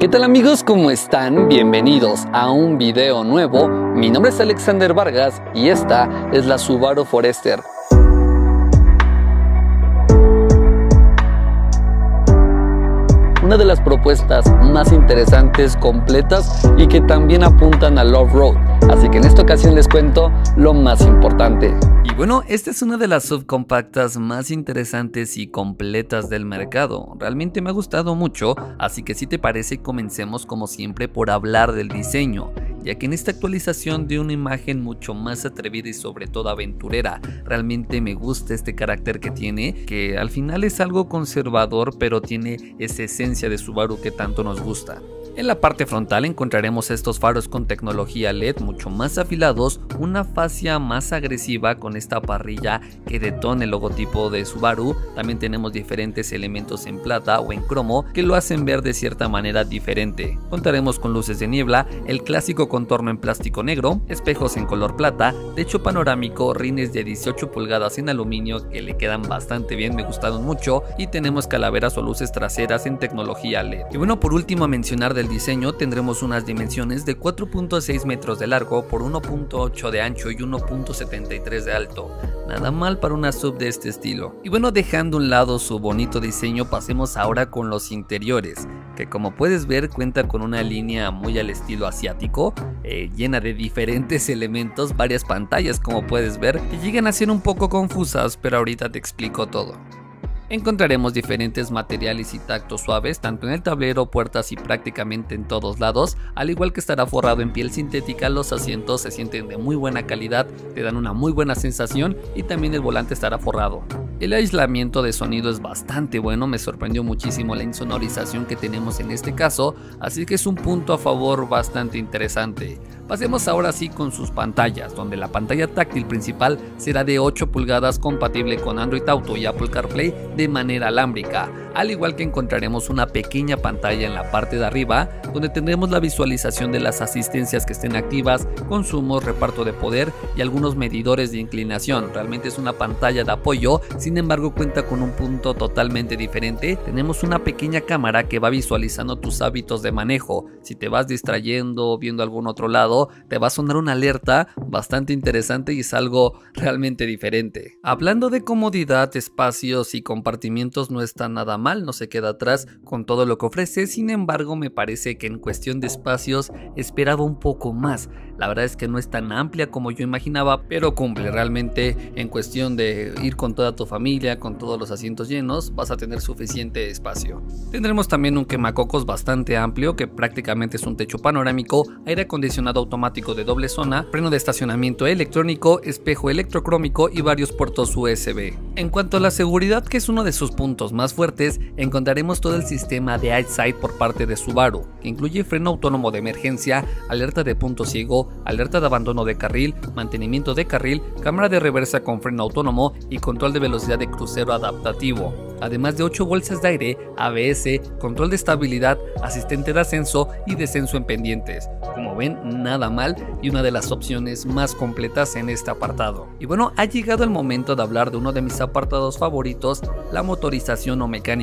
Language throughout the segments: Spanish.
¿Qué tal amigos? ¿Cómo están? Bienvenidos a un video nuevo. Mi nombre es Alexander Vargas y esta es la Subaru Forester. una de las propuestas más interesantes, completas y que también apuntan al off-road. Así que en esta ocasión les cuento lo más importante. Bueno, esta es una de las subcompactas más interesantes y completas del mercado. Realmente me ha gustado mucho, así que si te parece comencemos como siempre por hablar del diseño ya que en esta actualización de una imagen mucho más atrevida y sobre todo aventurera. Realmente me gusta este carácter que tiene, que al final es algo conservador pero tiene esa esencia de Subaru que tanto nos gusta. En la parte frontal encontraremos estos faros con tecnología LED mucho más afilados, una fascia más agresiva con esta parrilla que detona el logotipo de Subaru, también tenemos diferentes elementos en plata o en cromo que lo hacen ver de cierta manera diferente. Contaremos con luces de niebla, el clásico contorno en plástico negro, espejos en color plata, techo panorámico, rines de 18 pulgadas en aluminio que le quedan bastante bien, me gustaron mucho y tenemos calaveras o luces traseras en tecnología LED. Y bueno, por último a mencionar del diseño tendremos unas dimensiones de 4.6 metros de largo por 1.8 de ancho y 1.73 de alto. Nada mal para una sub de este estilo. Y bueno, dejando a un lado su bonito diseño, pasemos ahora con los interiores, que como puedes ver cuenta con una línea muy al estilo asiático, eh, llena de diferentes elementos, varias pantallas como puedes ver, que llegan a ser un poco confusas, pero ahorita te explico todo. Encontraremos diferentes materiales y tactos suaves tanto en el tablero, puertas y prácticamente en todos lados, al igual que estará forrado en piel sintética, los asientos se sienten de muy buena calidad, te dan una muy buena sensación y también el volante estará forrado. El aislamiento de sonido es bastante bueno, me sorprendió muchísimo la insonorización que tenemos en este caso, así que es un punto a favor bastante interesante. Pasemos ahora sí con sus pantallas, donde la pantalla táctil principal será de 8 pulgadas compatible con Android Auto y Apple CarPlay de manera alámbrica, al igual que encontraremos una pequeña pantalla en la parte de arriba donde tendremos la visualización de las asistencias que estén activas, consumos, reparto de poder y algunos medidores de inclinación. Realmente es una pantalla de apoyo, sin embargo cuenta con un punto totalmente diferente. Tenemos una pequeña cámara que va visualizando tus hábitos de manejo. Si te vas distrayendo o viendo algún otro lado, te va a sonar una alerta bastante interesante y es algo realmente diferente. Hablando de comodidad, espacios y compartimientos no está nada mal, no se queda atrás con todo lo que ofrece, sin embargo me parece que en cuestión de espacios esperaba un poco más. La verdad es que no es tan amplia como yo imaginaba, pero cumple realmente en cuestión de ir con toda tu familia, con todos los asientos llenos, vas a tener suficiente espacio. Tendremos también un quemacocos bastante amplio que prácticamente es un techo panorámico, aire acondicionado automático de doble zona, freno de estacionamiento electrónico, espejo electrocrómico y varios puertos USB. En cuanto a la seguridad, que es uno de sus puntos más fuertes, encontraremos todo el sistema de EyeSight por parte de Subaru, que incluye freno autónomo de emergencia, alerta de punto ciego, alerta de abandono de carril, mantenimiento de carril, cámara de reversa con freno autónomo y control de velocidad de crucero adaptativo. Además de 8 bolsas de aire, ABS, control de estabilidad, asistente de ascenso y descenso en pendientes. Como ven, nada mal y una de las opciones más completas en este apartado. Y bueno, ha llegado el momento de hablar de uno de mis apartados favoritos, la motorización o mecánica,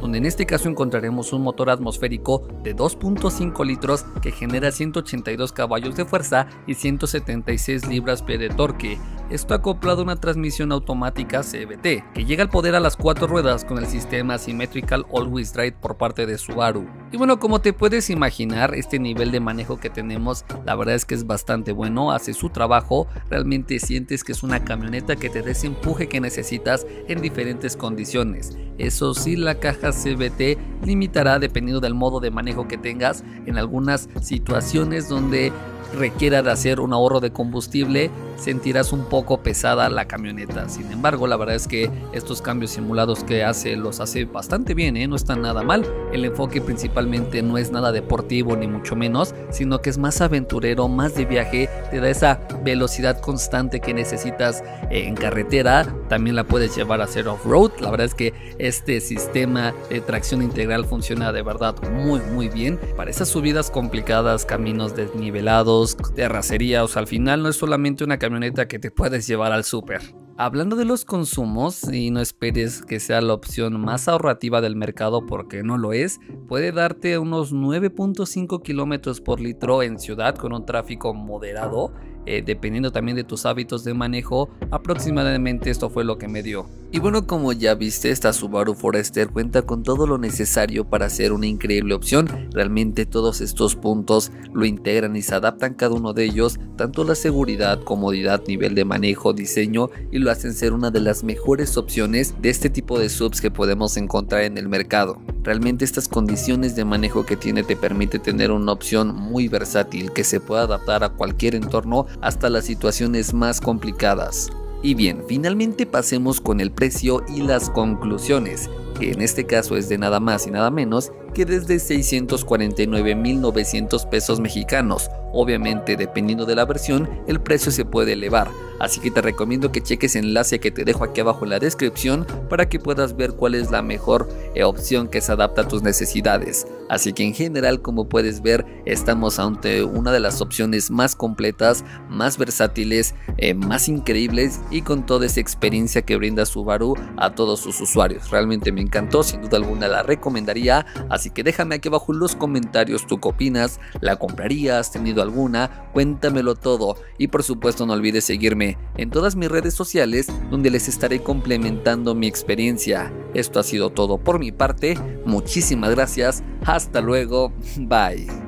donde en este caso encontraremos un motor atmosférico de 2.5 litros que genera 182 caballos de fuerza y 176 libras-pie de torque. Esto acoplado a una transmisión automática CVT, que llega al poder a las cuatro ruedas con el sistema Symmetrical Always Drive por parte de Subaru. Y bueno, como te puedes imaginar, este nivel de manejo que tenemos, la verdad es que es bastante bueno, hace su trabajo, realmente sientes que es una camioneta que te da ese empuje que necesitas en diferentes condiciones. Eso sí, la caja CVT limitará dependiendo del modo de manejo que tengas en algunas situaciones donde requiera de hacer un ahorro de combustible, sentirás un poco pesada la camioneta. Sin embargo, la verdad es que estos cambios simulados que hace los hace bastante bien, ¿eh? no están nada mal. El enfoque principalmente no es nada deportivo ni mucho menos, sino que es más aventurero, más de viaje, te da esa velocidad constante que necesitas eh, en carretera. También la puedes llevar a hacer off-road. La verdad es que este sistema de tracción integral funciona de verdad muy muy bien para esas subidas complicadas, caminos desnivelados, terracería, al final no es solamente una camioneta que te puedes llevar al súper. Hablando de los consumos, y no esperes que sea la opción más ahorrativa del mercado porque no lo es, puede darte unos 9.5 kilómetros por litro en ciudad con un tráfico moderado eh, dependiendo también de tus hábitos de manejo, aproximadamente esto fue lo que me dio. Y bueno, como ya viste, esta Subaru Forester cuenta con todo lo necesario para ser una increíble opción. Realmente todos estos puntos lo integran y se adaptan cada uno de ellos, tanto la seguridad, comodidad, nivel de manejo, diseño, y lo hacen ser una de las mejores opciones de este tipo de subs que podemos encontrar en el mercado. Realmente estas condiciones de manejo que tiene te permite tener una opción muy versátil que se pueda adaptar a cualquier entorno hasta las situaciones más complicadas. Y bien, finalmente pasemos con el precio y las conclusiones, que en este caso es de nada más y nada menos que desde 649.900 pesos mexicanos. Obviamente, dependiendo de la versión, el precio se puede elevar, así que te recomiendo que cheques el enlace que te dejo aquí abajo en la descripción para que puedas ver cuál es la mejor eh, opción que se adapta a tus necesidades. Así que en general, como puedes ver, estamos ante una de las opciones más completas, más versátiles, eh, más increíbles y con toda esa experiencia que brinda Subaru a todos sus usuarios. Realmente me encantó, sin duda alguna la recomendaría, así que déjame aquí abajo en los comentarios tú qué opinas, la comprarías, tenido alguna, cuéntamelo todo. Y por supuesto no olvides seguirme en todas mis redes sociales donde les estaré complementando mi experiencia. Esto ha sido todo por mi parte, muchísimas gracias, hasta luego, bye.